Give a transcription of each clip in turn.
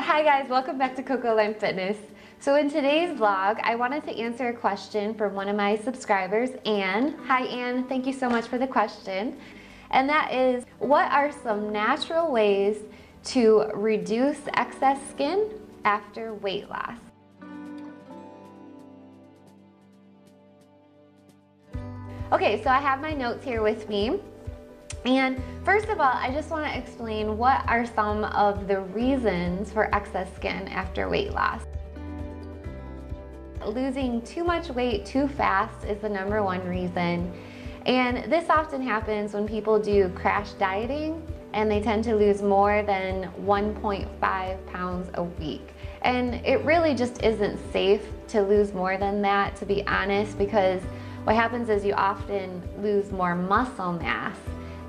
Hi guys, welcome back to CocoLime Fitness. So in today's vlog, I wanted to answer a question from one of my subscribers, Anne. Hi Anne, thank you so much for the question. And that is, what are some natural ways to reduce excess skin after weight loss? Okay, so I have my notes here with me. And first of all, I just want to explain what are some of the reasons for excess skin after weight loss. Losing too much weight too fast is the number one reason. And this often happens when people do crash dieting and they tend to lose more than 1.5 pounds a week. And it really just isn't safe to lose more than that, to be honest, because what happens is you often lose more muscle mass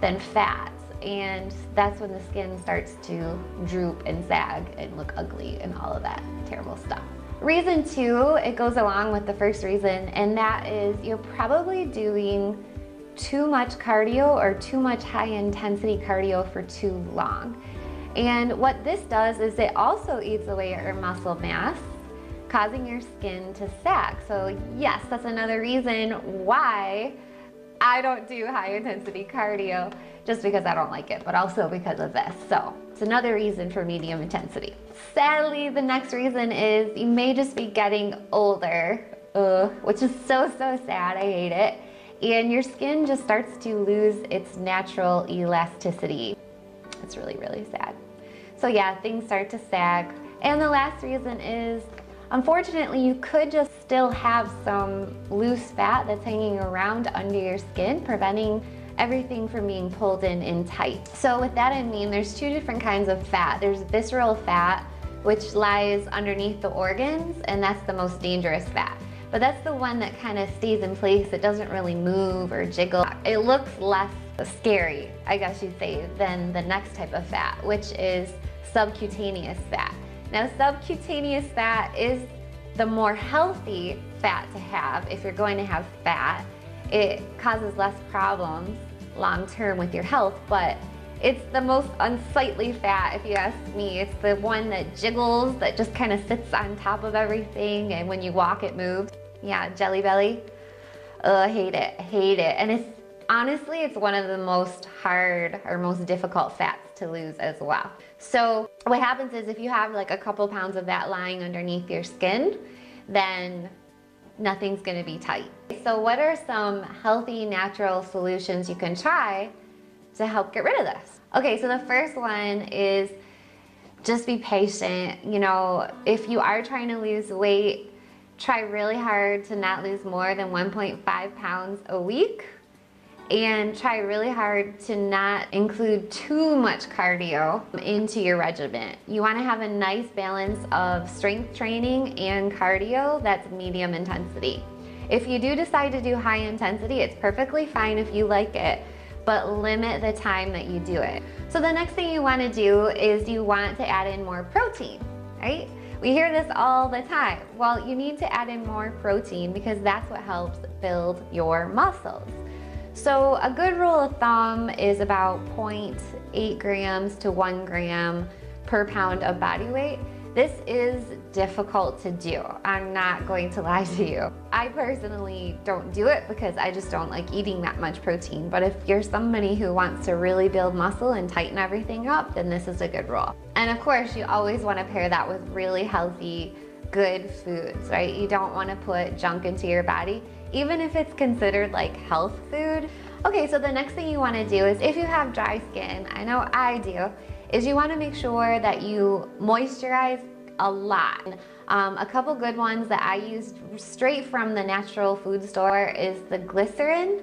than fat. And that's when the skin starts to droop and sag and look ugly and all of that terrible stuff. Reason two, it goes along with the first reason, and that is you're probably doing too much cardio or too much high intensity cardio for too long. And what this does is it also eats away at your muscle mass causing your skin to sag. So yes, that's another reason why I don't do high intensity cardio just because I don't like it, but also because of this. So it's another reason for medium intensity. Sadly, the next reason is you may just be getting older, uh, which is so, so sad. I hate it. And your skin just starts to lose its natural elasticity. It's really, really sad. So yeah, things start to sag. And the last reason is Unfortunately, you could just still have some loose fat that's hanging around under your skin, preventing everything from being pulled in and tight. So with that I mean, there's two different kinds of fat. There's visceral fat, which lies underneath the organs, and that's the most dangerous fat. But that's the one that kind of stays in place. It doesn't really move or jiggle. It looks less scary, I guess you'd say, than the next type of fat, which is subcutaneous fat. Now subcutaneous fat is the more healthy fat to have if you're going to have fat. It causes less problems long term with your health, but it's the most unsightly fat if you ask me. It's the one that jiggles, that just kind of sits on top of everything and when you walk it moves. Yeah, jelly belly. Oh, I hate it, hate it. And it's honestly, it's one of the most hard or most difficult fats to lose as well. So what happens is if you have like a couple pounds of that lying underneath your skin, then nothing's gonna be tight. So what are some healthy natural solutions you can try to help get rid of this? Okay, so the first one is just be patient. You know, if you are trying to lose weight, try really hard to not lose more than 1.5 pounds a week and try really hard to not include too much cardio into your regimen. You wanna have a nice balance of strength training and cardio that's medium intensity. If you do decide to do high intensity, it's perfectly fine if you like it, but limit the time that you do it. So the next thing you wanna do is you want to add in more protein, right? We hear this all the time. Well, you need to add in more protein because that's what helps build your muscles. So a good rule of thumb is about 0.8 grams to 1 gram per pound of body weight. This is difficult to do. I'm not going to lie to you. I personally don't do it because I just don't like eating that much protein. But if you're somebody who wants to really build muscle and tighten everything up, then this is a good rule. And of course, you always want to pair that with really healthy, good foods, right? You don't want to put junk into your body even if it's considered like health food. Okay, so the next thing you wanna do is if you have dry skin, I know I do, is you wanna make sure that you moisturize a lot. Um, a couple good ones that I use straight from the natural food store is the glycerin,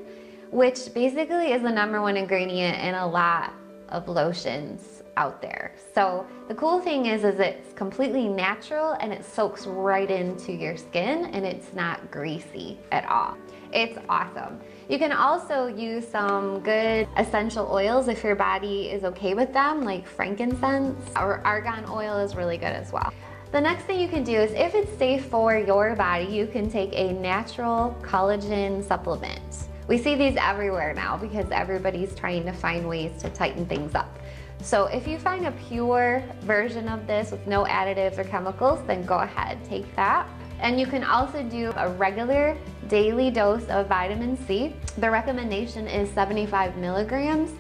which basically is the number one ingredient in a lot of lotions out there. So the cool thing is, is it's completely natural and it soaks right into your skin and it's not greasy at all. It's awesome. You can also use some good essential oils if your body is okay with them, like frankincense or argan oil is really good as well. The next thing you can do is if it's safe for your body, you can take a natural collagen supplement. We see these everywhere now because everybody's trying to find ways to tighten things up. So if you find a pure version of this with no additives or chemicals, then go ahead, take that. And you can also do a regular daily dose of vitamin C. The recommendation is 75 milligrams.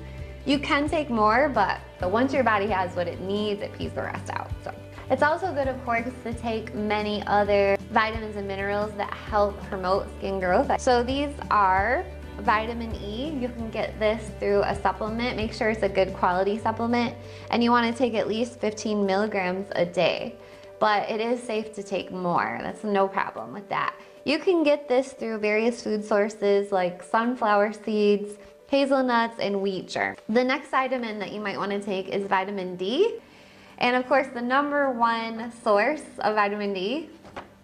You can take more, but once your body has what it needs, it pees the rest out. So it's also good, of course, to take many other vitamins and minerals that help promote skin growth. So these are vitamin E. You can get this through a supplement. Make sure it's a good quality supplement. And you wanna take at least 15 milligrams a day. But it is safe to take more. That's no problem with that. You can get this through various food sources like sunflower seeds, hazelnuts, and wheat germ. The next vitamin that you might wanna take is vitamin D. And of course, the number one source of vitamin D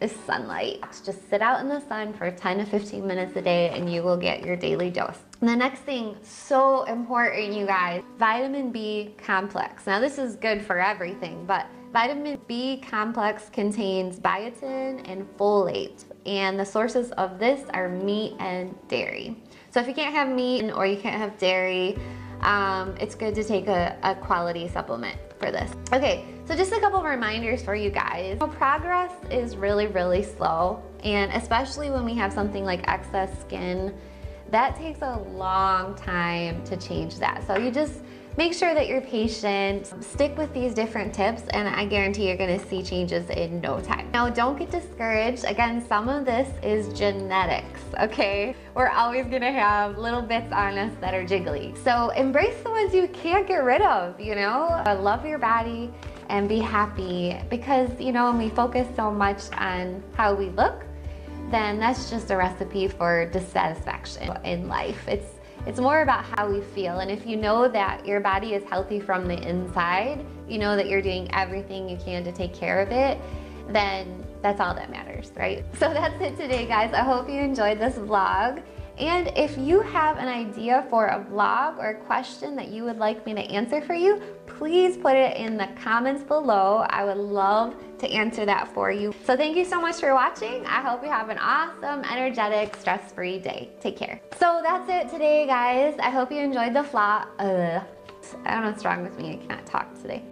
is sunlight. Just sit out in the sun for 10 to 15 minutes a day and you will get your daily dose. The next thing, so important you guys, vitamin B complex. Now this is good for everything, but vitamin B complex contains biotin and folate. And the sources of this are meat and dairy. So if you can't have meat or you can't have dairy, um, it's good to take a, a quality supplement for this. Okay, so just a couple reminders for you guys. progress is really, really slow, and especially when we have something like excess skin, that takes a long time to change that. So you just Make sure that you're patient, stick with these different tips, and I guarantee you're gonna see changes in no time. Now, don't get discouraged. Again, some of this is genetics, okay? We're always gonna have little bits on us that are jiggly. So embrace the ones you can't get rid of, you know? Uh, love your body and be happy because, you know, when we focus so much on how we look, then that's just a recipe for dissatisfaction in life. It's it's more about how we feel. And if you know that your body is healthy from the inside, you know that you're doing everything you can to take care of it, then that's all that matters, right? So that's it today, guys. I hope you enjoyed this vlog. And if you have an idea for a vlog or a question that you would like me to answer for you, please put it in the comments below. I would love to answer that for you. So thank you so much for watching. I hope you have an awesome, energetic, stress-free day. Take care. So that's it today, guys. I hope you enjoyed the vlog. I don't know what's wrong with me. I can't talk today.